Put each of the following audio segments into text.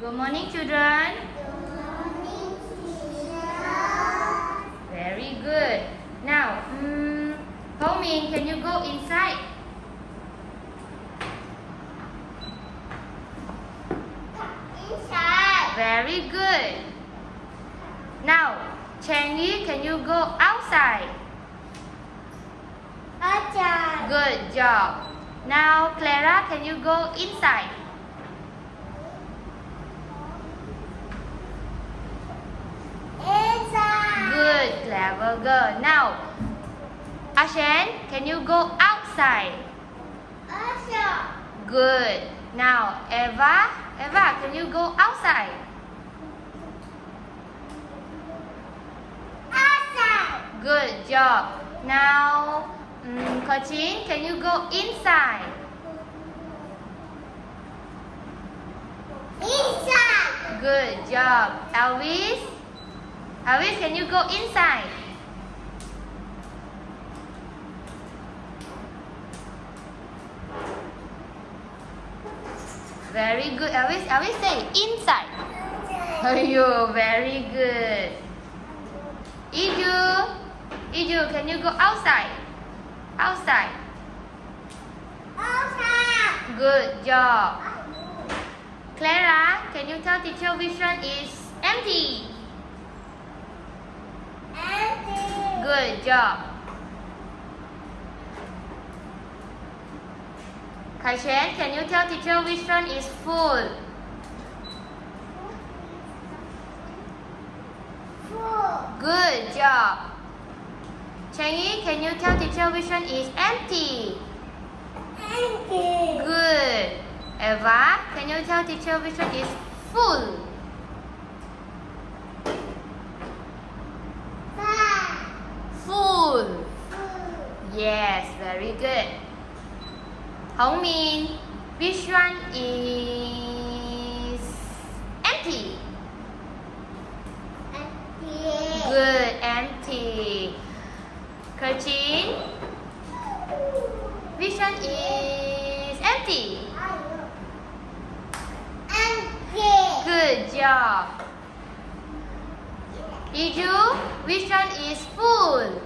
Good morning, children. Good morning, teacher. Very good. Now, um, Min, can you go inside? Inside. Very good. Now, Yi, can you go outside? Outside. Good job. Now, Clara, can you go? Inside. Good, girl. Now, Ashen, can you go outside? Good. Now, Eva, Eva, can you go outside? Outside. Good job. Now, um, Kachin, can you go inside? Inside. Good job. Elvis, Elvis, can you go inside? Very good, Elvis. Elvis say inside. Oh, you very good. Iju, Iju, can you go outside? Outside. Outside. Good job. Clara, can you tell teacher which one is empty? Empty. Good job. Kai Chen, can you tell teacher which one is full? Full. Good job. Cheng Yi, can you tell teacher which one is empty? Empty. Good. Eva, can you tell teacher which one is full? Full. Full. Yes, very good. Hong Min, which one is empty? Empty. Good, empty. Kerchin, which one is empty? Empty. Good job. Iju, which one is full?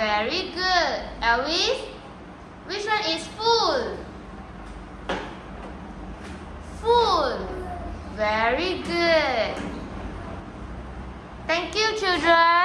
Very good. Elvis, which one is full? Full. Very good. Thank you, children.